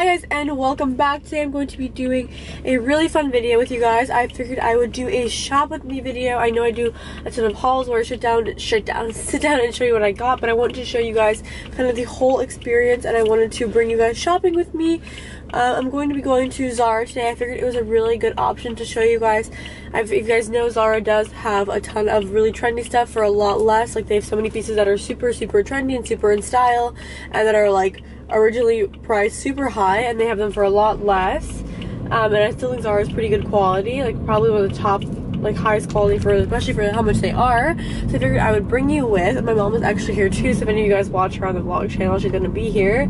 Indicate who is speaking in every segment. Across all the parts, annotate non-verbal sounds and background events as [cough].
Speaker 1: Hi guys and welcome back. Today I'm going to be doing a really fun video with you guys. I figured I would do a shop with me video. I know I do a ton of hauls where I sit down, sit down, [laughs] sit down and show you what I got, but I wanted to show you guys kind of the whole experience and I wanted to bring you guys shopping with me. Uh, I'm going to be going to Zara today. I figured it was a really good option to show you guys. If you guys know, Zara does have a ton of really trendy stuff for a lot less. Like they have so many pieces that are super, super trendy and super in style and that are like originally priced super high and they have them for a lot less. Um, and I still think Zara is pretty good quality, like probably one of the top, like highest quality for, especially for how much they are. So I figured I would bring you with. My mom is actually here too, so if any of you guys watch her on the vlog channel, she's gonna be here.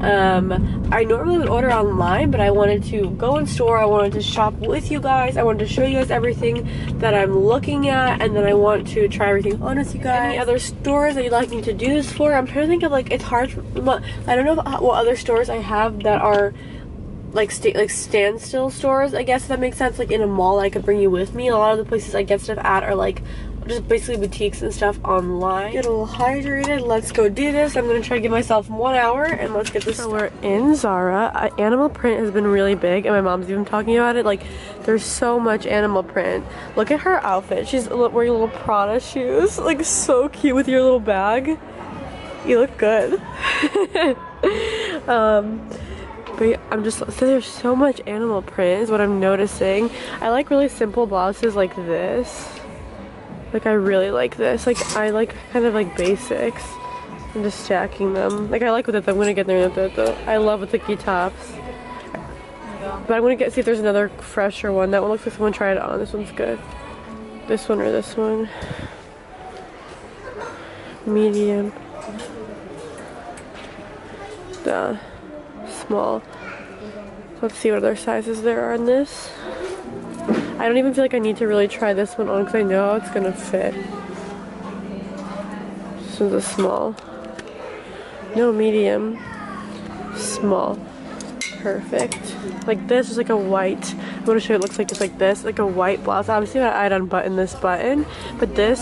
Speaker 1: Um, I normally would order online, but I wanted to go in store. I wanted to shop with you guys. I wanted to show you guys everything that I'm looking at, and then I want to try everything on with you guys. Any other stores that you'd like me to do this for? I'm trying to think of like it's hard. For, I don't know what other stores I have that are like sta like standstill stores, I guess that makes sense. Like in a mall, I could bring you with me. A lot of the places I get stuff at are like just basically boutiques and stuff online. Get a little hydrated. Let's go do this. I'm gonna try to give myself one hour and let's get this. So we're in Zara. Uh, animal print has been really big, and my mom's even talking about it. Like, there's so much animal print. Look at her outfit. She's wearing little Prada shoes. [laughs] Like, so cute with your little bag. You look good. [laughs] um but I'm just, so there's so much animal print is what I'm noticing. I like really simple blouses like this. Like I really like this. Like I like kind of like basics. I'm just stacking them. Like I like with it, I'm gonna get there with it though. I love with the key tops. But I'm gonna get see if there's another fresher one. That one looks like someone tried it on. This one's good. This one or this one. Medium. Duh small. Let's see what other sizes there are in this. I don't even feel like I need to really try this one on because I know it's gonna fit. This one's a small. No, medium. Small perfect. Like this is like a white. I'm gonna show you it looks like it's like this, like a white blouse. Obviously I'd unbutton this button, but this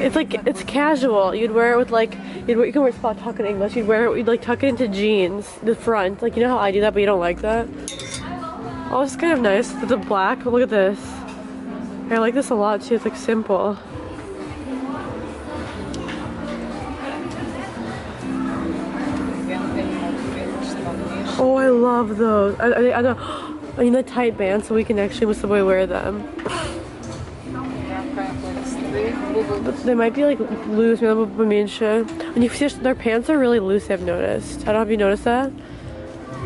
Speaker 1: it's like it's casual. You'd wear it with like you'd wear, you can wear spot tuck in English. You'd wear it you'd like tuck it into jeans, the front. Like you know how I do that but you don't like that? Oh it's kind of nice. The black, look at this. I like this a lot too, it's like simple. Oh, I love those. I, I, I, [gasps] I need a tight band so we can actually with the way wear them. But they might be like loose, When you see their pants are really loose, I've noticed. I don't know if you noticed that.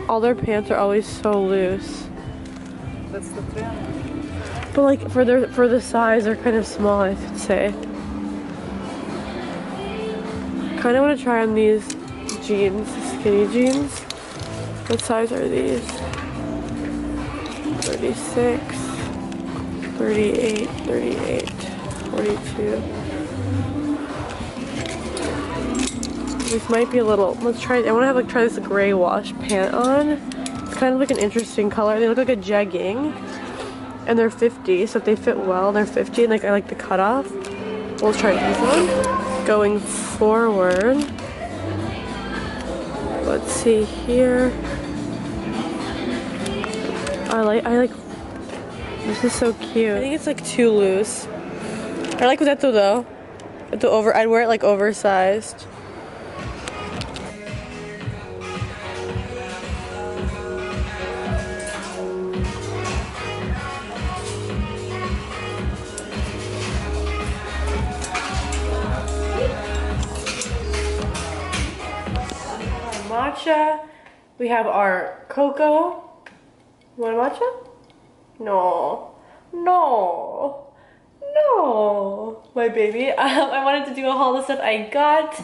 Speaker 1: All their pants are always so loose.
Speaker 2: That's the trend.
Speaker 1: But like for their for the size, they're kind of small, I should say. Kind of want to try on these jeans, skinny jeans. What size are these? 36, 38, 38, 42. This might be a little, let's try, I want to have like try this gray wash pant on. It's kind of like an interesting color. They look like a jegging and they're 50, so if they fit well, they're 50 and like I like the cutoff. We'll try this one. Going forward, let's see here. I like, I like, this is so cute. I think it's like too loose. I like that though. The over, I'd wear it like oversized. matcha. We have our cocoa. You want a matcha? No. No. No. My baby. Um, [laughs] I wanted to do a haul of stuff I got.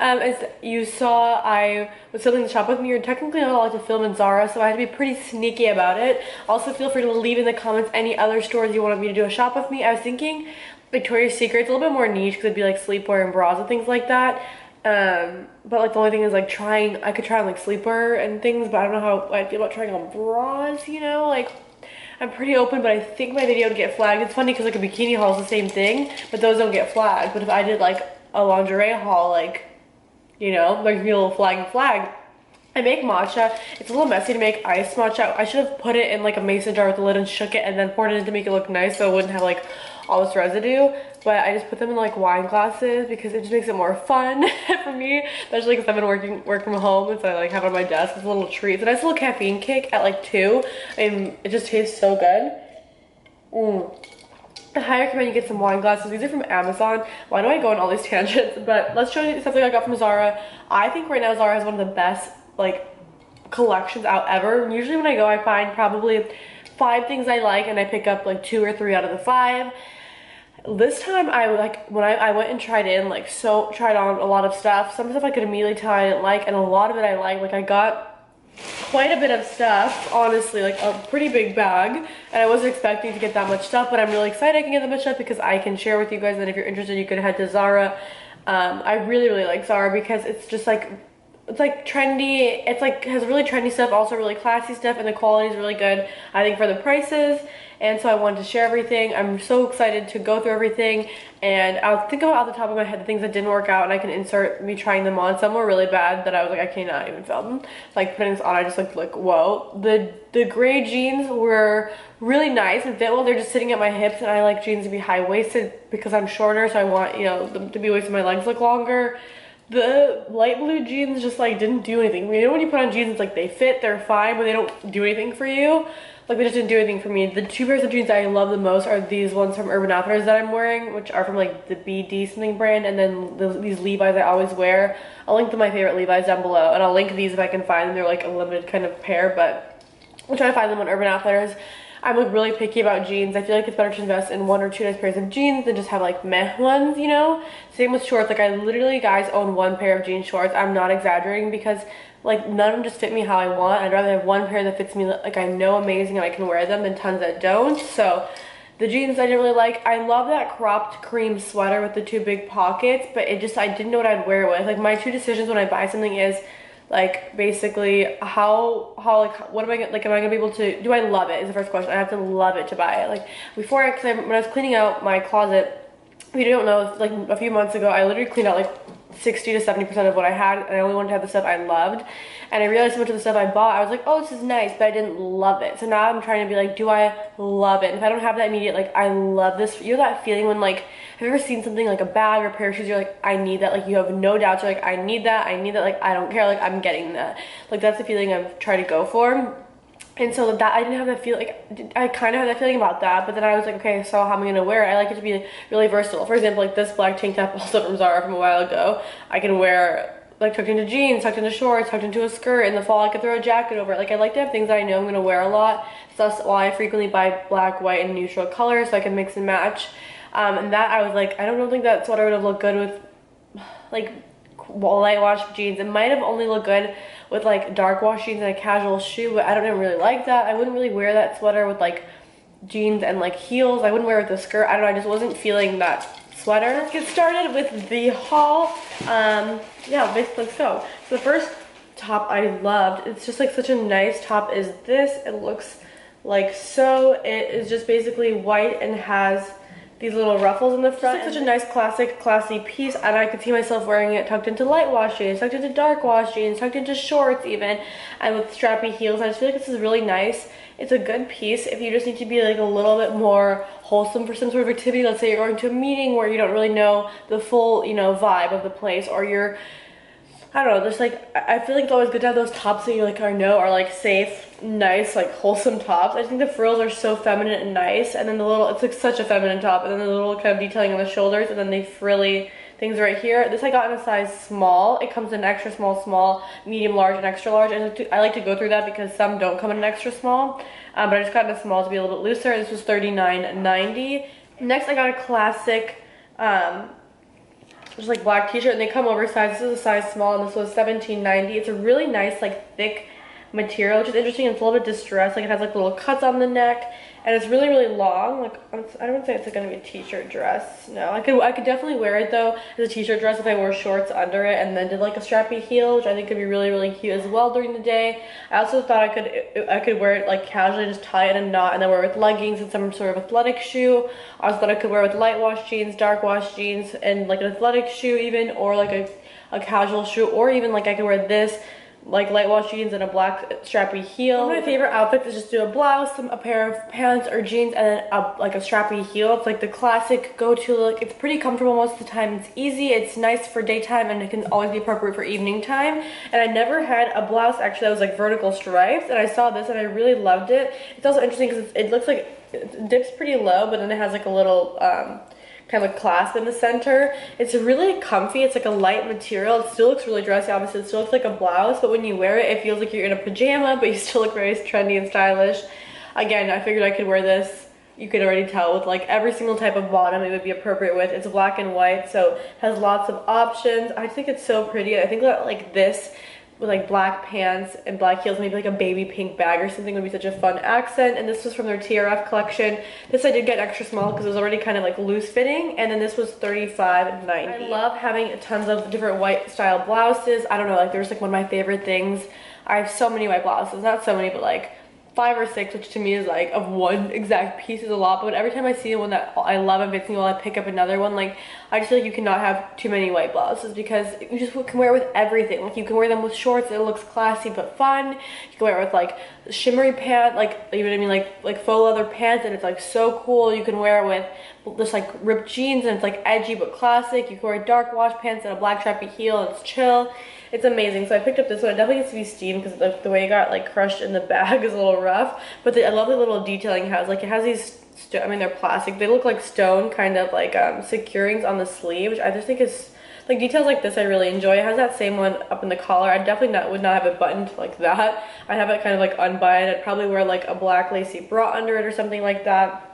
Speaker 1: Um, as you saw, I was filming the shop with me. You're technically not allowed to film in Zara, so I had to be pretty sneaky about it. Also, feel free to leave in the comments any other stores you wanted me to do a shop with me. I was thinking Victoria's Secret's a little bit more niche because it'd be like sleepwear and bras and things like that. Um, but like the only thing is like trying, I could try on like sleeper and things, but I don't know how I feel about trying on bras, you know, like I'm pretty open, but I think my video would get flagged. It's funny because like a bikini haul is the same thing, but those don't get flagged. But if I did like a lingerie haul, like, you know, like be a little flag flag. I make matcha. It's a little messy to make iced matcha. I should have put it in like a mason jar with a lid and shook it and then poured it in to make it look nice so it wouldn't have like all this residue. But I just put them in like wine glasses because it just makes it more fun [laughs] for me. Especially because I've been working work from home and so I like have it on my desk. It's a little treat. It's a nice little caffeine kick at like 2. And it just tastes so good. Mmm. I highly recommend you get some wine glasses. These are from Amazon. Why do I go on all these tangents? [laughs] But let's show you something I got from Zara. I think right now Zara has one of the best like collections out ever. Usually when I go I find probably five things I like and I pick up like two or three out of the five. This time I like when I, I went and tried in like so tried on a lot of stuff. Some stuff I could immediately tell I didn't like and a lot of it I like. Like I got quite a bit of stuff, honestly, like a pretty big bag. And I wasn't expecting to get that much stuff, but I'm really excited I can get that much stuff because I can share with you guys and if you're interested, you could head to Zara. Um, I really, really like Zara because it's just like it's like trendy it's like has really trendy stuff also really classy stuff and the quality is really good i think for the prices. And so i wanted to share everything. I'm so excited to go through everything and i'll think about off the top of my head the things that didn't work out and i can insert me trying them on. Some were really bad that i was like i cannot even film. Like putting this on i just like like whoa. The the gray jeans were really nice and fit well. They're just sitting at my hips and i like jeans to be high-waisted because i'm shorter so i want you know them to be waisted my legs look longer the light blue jeans just like didn't do anything. You know when you put on jeans, it's like they fit, they're fine, but they don't do anything for you. Like they just didn't do anything for me. The two pairs of jeans I love the most are these ones from Urban Outfitters that I'm wearing, which are from like the BD something brand, and then the, these Levi's I always wear. I'll link to my favorite Levi's down below, and I'll link these if I can find them. They're like a limited kind of pair, but I'm trying to find them on Urban Outfitters. I'm like really picky about jeans. I feel like it's better to invest in one or two nice pairs of jeans than just have like meh ones, you know? Same with shorts. Like I literally, guys, own one pair of jean shorts. I'm not exaggerating because like none of them just fit me how I want. I'd rather have one pair that fits me like I know amazing and I can wear them than tons that don't. So the jeans I didn't really like. I love that cropped cream sweater with the two big pockets, but it just, I didn't know what I'd wear with. Like my two decisions when I buy something is like basically how how like what am i like am i gonna be able to do i love it is the first question. I have to love it to buy it. Like before I, cause when i was cleaning out my closet you don't know like a few months ago i literally cleaned out like 60 to 70 percent of what i had and i only wanted to have the stuff i loved. And i realized so much of the stuff i bought i was like oh this is nice but i didn't love it. So now i'm trying to be like do i love it? And if i don't have that immediate like i love this you know that feeling when like have you ever seen something like a bag or a pair of shoes you're like i need that like you have no doubts you're like i need that i need that like i don't care like i'm getting that. Like that's the feeling i've tried to go for and so that I didn't have that feel like I kind of had that feeling about that, but then I was like, okay, so how am I gonna wear it? I like it to be really versatile. For example, like this black tank top [laughs] also from Zara from a while ago. I can wear like tucked into jeans, tucked into shorts, tucked into a skirt. In the fall, I could throw a jacket over it. Like I like to have things that I know I'm gonna wear a lot. So that's why I frequently buy black, white, and neutral colors so I can mix and match. Um, and that I was like, I don't think that sweater would have looked good with [sighs] like light wash jeans. It might have only looked good with like dark wash jeans and a casual shoe, but I don't really like that. I wouldn't really wear that sweater with like jeans and like heels. I wouldn't wear it with a skirt. I don't know, I just wasn't feeling that sweater. Let's get started with the haul. Um, yeah, basically, let's go. So the first top I loved, it's just like such a nice top is this. It looks like so. It is just basically white and has these little ruffles in the front. It's such a nice classic, classy piece, and I could see myself wearing it tucked into light wash jeans, tucked into dark wash jeans, tucked into shorts even, and with strappy heels. I just feel like this is really nice. It's a good piece if you just need to be like a little bit more wholesome for some sort of activity. Let's say you're going to a meeting where you don't really know the full, you know, vibe of the place, or you're I don't know, just like, I feel like it's always good to have those tops that you like, I know are like safe, nice, like wholesome tops. I think the frills are so feminine and nice, and then the little, it's like such a feminine top, and then the little kind of detailing on the shoulders, and then they frilly things right here. This I got in a size small. It comes in extra small, small, medium, large, and extra large. And I like to go through that because some don't come in an extra small. Um, but I just got in a small to be a little bit looser. This was $39.90. Next, I got a classic um, just like black t-shirt and they come oversized. This is a size small and this was $17.90. It's a really nice like thick material, which is interesting. It's a little bit distressed. Like it has like little cuts on the neck and it's really really long. Like i don't say it's like gonna be a t-shirt dress. No. I could i could definitely wear it though as a t-shirt dress if i wore shorts under it and then did like a strappy heel which i think could be really really cute as well during the day. I also thought i could i could wear it like casually just tie it in a knot and then wear it with leggings and some sort of athletic shoe. I also thought i could wear it with light wash jeans dark wash jeans and like an athletic shoe even or like a, a casual shoe or even like i could wear this like light wash jeans and a black strappy heel. One of my favorite outfits is just do a blouse, some, a pair of pants or jeans, and then a, like a strappy heel. It's like the classic go-to look. It's pretty comfortable most of the time. It's easy. It's nice for daytime, and it can always be appropriate for evening time. And I never had a blouse actually that was like vertical stripes, and I saw this and I really loved it. It's also interesting because it looks like it dips pretty low, but then it has like a little. Um, kind of a clasp in the center. It's really comfy. It's like a light material. It still looks really dressy. Obviously, it still looks like a blouse, but when you wear it, it feels like you're in a pajama, but you [laughs] still look very trendy and stylish. Again, I figured I could wear this. You could already tell with like every single type of bottom it would be appropriate with. It's black and white, so has lots of options. I think it's so pretty. I think that like this with like black pants and black heels, maybe like a baby pink bag or something would be such a fun accent. And this was from their TRF collection. This I did get extra small because it was already kind of like loose fitting. And then this was 35.90. I love having tons of different white style blouses. I don't know, like there's like one of my favorite things. I have so many white blouses, not so many, but like five or six, which to me is like of one exact piece is a lot. But every time I see one that I love and fits me well, I pick up another one. Like I just feel like you cannot have too many white blouses because you just can wear it with everything. Like you can wear them with shorts, it looks classy but fun. You can wear it with like shimmery pants, like you know what I mean, like like faux leather pants, and it's like so cool. You can wear it with just like ripped jeans and it's like edgy but classic. You can wear dark wash pants and a black strappy heel and it's chill. It's amazing. So I picked up this one. It definitely gets to be steamed because the, the, way it got like crushed in the [laughs] bag is a little rough. But the, I love the little detailing has. Like it has these, I mean they're plastic. They look like stone kind of like um, securings on the sleeve, which I just think is like details like this I really enjoy. It has that same one up in the collar. I definitely not, would not have it buttoned like that. I'd have it kind of like unbuttoned. I'd probably wear like a black lacy bra under it or something like that.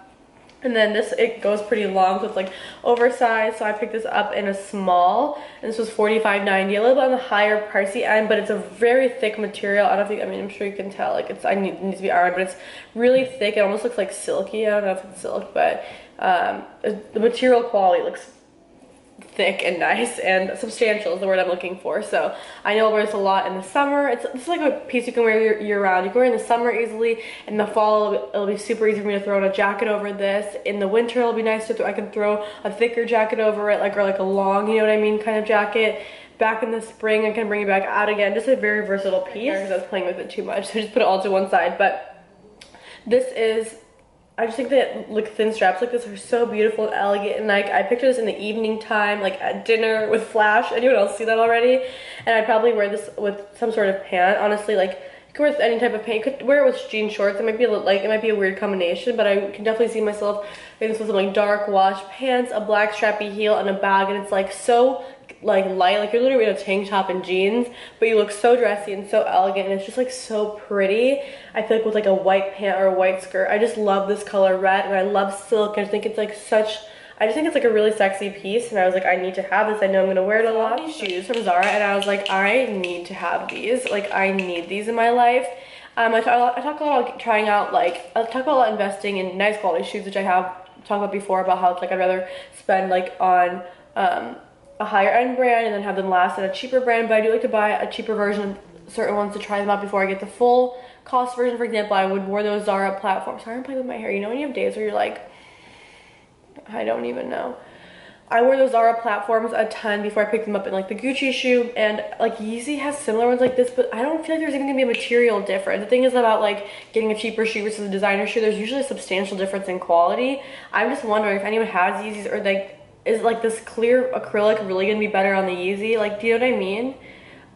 Speaker 1: And then this, it goes pretty long, so it's like oversized. So I picked this up in a small, and this was $45.90, a little bit on the higher pricey end, but it's a very thick material. I don't think, I mean, I'm sure you can tell, like it's, I need, it needs to be ironed, but it's really thick. It almost looks like silky. I don't know if it's silk, but um, the material quality looks thick and nice and substantial is the word I'm looking for. So I know I'll wear this a lot in the summer. It's, it's like a piece you can wear year, year round. You can wear in the summer easily. In the fall, it'll be, it'll be, super easy for me to throw on a jacket over this. In the winter, it'll be nice to throw, I can throw a thicker jacket over it, like or like a long, you know what I mean, kind of jacket. Back in the spring, I can bring it back out again. Just a very versatile piece because I was playing with it too much, so just put it all to one side. But this is I just think that like thin straps like this are so beautiful and elegant and like I picture this in the evening time like at dinner with flash. Anyone else see that already? And I'd probably wear this with some sort of pant honestly like you can wear any type of pant. You could wear it with jean shorts. It might be a little, like it might be a weird combination but I can definitely see myself wearing this with some like dark wash pants a black strappy heel and a bag and it's like so like light like you're literally in a tank top and jeans but you look so dressy and so elegant and it's just like so pretty. I feel like with like a white pant or a white skirt i just love this color red and i love silk i just think it's like such I just think it's like a really sexy piece and I was like I need to have this I know I'm gonna wear it a lot. these shoes from Zara and I was like I need to have these like I need these in my life. Um, I, talk, I talk a lot about trying out like I talk about investing in nice quality shoes which I have talked about before about how like I'd rather spend like on um, a higher end brand and then have them last at a cheaper brand, but I do like to buy a cheaper version of certain ones to try them out before I get the full cost version. For example, I would wear those Zara platforms. Sorry, I'm playing with my hair. You know when you have days where you're like, I don't even know. I wear those Zara platforms a ton before I pick them up in like the Gucci shoe and like Yeezy has similar ones like this but I don't feel like there's even gonna be a material difference. The thing is about like getting a cheaper shoe versus a designer shoe there's usually a substantial difference in quality. I'm just wondering if anyone has Yeezys or like is like this clear acrylic really gonna be better on the Yeezy? Like, do you know what I mean?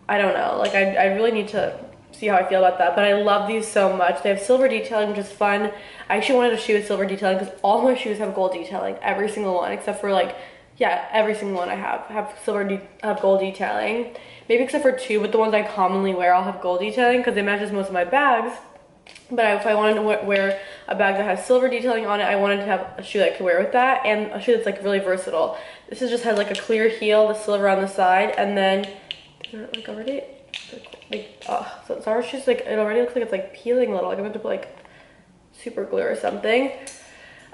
Speaker 1: I don't know. Like, I, I really need to see how I feel about that. But I love these so much. They have silver detailing, which is fun. I actually wanted a shoe with silver detailing because all my shoes have gold detailing. Every single one, except for like, yeah, every single one I have have silver have gold detailing. Maybe except for two, but the ones I commonly wear I'll have gold detailing because they matches most of my bags. But if I wanted to wear a bag that has silver detailing on it, I wanted to have a shoe that I could wear with that and a shoe that's like really versatile. This is just has like a clear heel, the silver on the side, and then like already like oh, so Zara shoes like it already looks like it's like peeling a little. Like I'm going to put like super glue or something.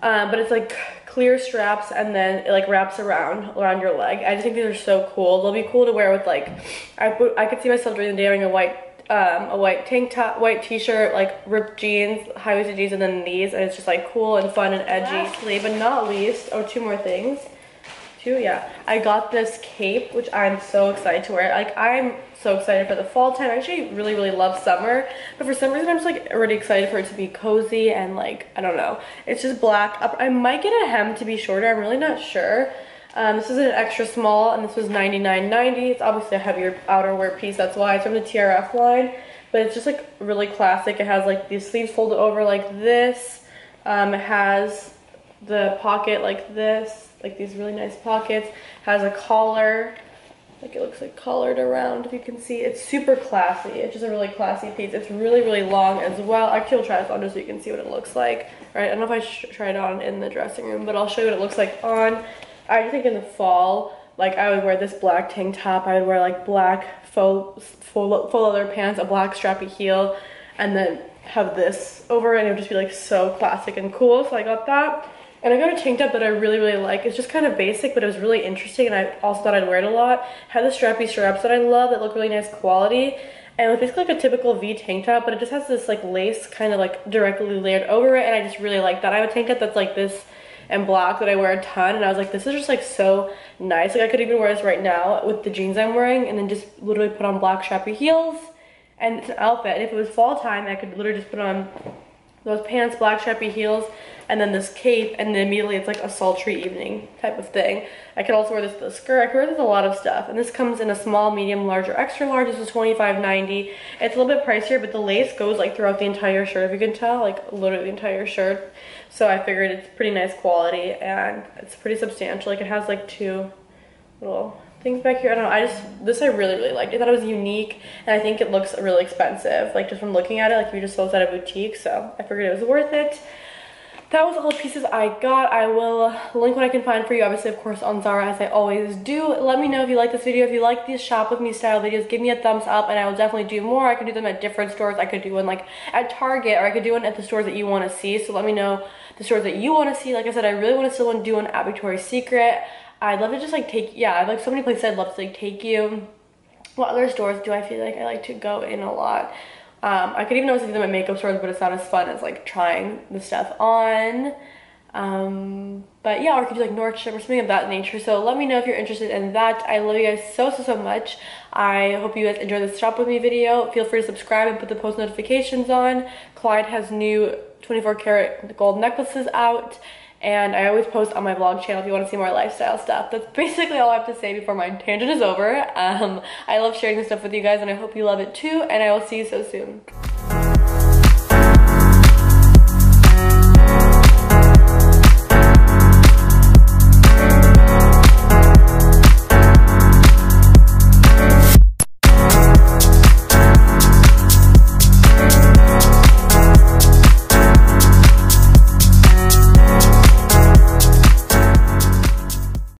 Speaker 1: Um, but it's like clear straps and then it like wraps around around your leg. I just think these are so cool. They'll be cool to wear with like I I could see myself during the day wearing a white um, a white tank top, white t-shirt, like ripped jeans, high-waisted jeans, and then these, and it's just like cool and fun and edgy. Lastly, but not least, oh, two more things. Two, yeah. I got this cape, which I'm so excited to wear. Like, I'm so excited for the fall time. I actually really, really love summer. But for some reason, I'm just, like, already excited for it to be cozy and, like, I don't know. It's just black. I might get a hem to be shorter. I'm really not sure. Um, this is an extra small, and this was $99.90. It's obviously a heavier outerwear piece. That's why it's from the TRF line. But it's just, like, really classic. It has, like, these sleeves folded over like this. Um, it has the pocket like this like these really nice pockets. Has a collar, like it looks like collared around if you can see. It's super classy. It's just a really classy piece. It's really, really long as well. Actually, I'll try this on just so you can see what it looks like. All right, I don't know if I try it on in the dressing room, but I'll show you what it looks like on. I think in the fall, like I would wear this black tank top. I would wear like black faux, faux, faux leather pants, a black strappy heel, and then have this over and it would just be like so classic and cool. So I got that. And I got a tank top that I really, really like. It's just kind of basic, but it was really interesting, and I also thought I'd wear it a lot. Had the strappy straps that I love that look really nice quality. And it was basically like a typical V tank top, but it just has this like lace kind of like directly layered over it, and I just really like that. I have a tank top that's like this and black that I wear a ton, and I was like, this is just like so nice. Like I could even wear this right now with the jeans I'm wearing, and then just literally put on black strappy heels, and it's an outfit. And if it was fall time, I could literally just put on those pants, black strappy heels, and then this cape, and then immediately it's like a sultry evening type of thing. I could also wear this with a skirt. I could wear this with a lot of stuff. And this comes in a small, medium, large, or extra large. This is $25.90. It's a little bit pricier, but the lace goes like throughout the entire shirt, if you can tell, like literally the entire shirt. So I figured it's pretty nice quality, and it's pretty substantial. Like it has like two little things back here. I don't know. I just, this I really, really liked. I thought it was unique and I think it looks really expensive. Like just from looking at it, like we just sold at a boutique. So I figured it was worth it. That was all the pieces I got. I will link what I can find for you, obviously, of course, on Zara, as I always do. Let me know if you like this video. If you like these shop with me style videos, give me a thumbs up and I will definitely do more. I could do them at different stores. I could do one like at Target or I could do one at the stores that you want to see. So let me know the stores that you want to see. Like I said, I really want to still do one at Victoria's Secret. I'd love to just like take, yeah, I've like so many places I'd love to like take you. What other stores do I feel like I like to go in a lot? Um, I could even always do them at makeup stores, but it's not as fun as like trying the stuff on. Um, but yeah, or I could do like Nordstrom or something of that nature. So let me know if you're interested in that. I love you guys so, so, so much. I hope you guys enjoy this shop with me video. Feel free to subscribe and put the post notifications on. Clyde has new 24 karat gold necklaces out and I always post on my vlog channel if you want to see more lifestyle stuff. That's [laughs] basically all I have to say before my tangent is over. Um, I love sharing this stuff with you guys and I hope you love it too and I will see you so soon.